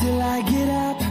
till I get up.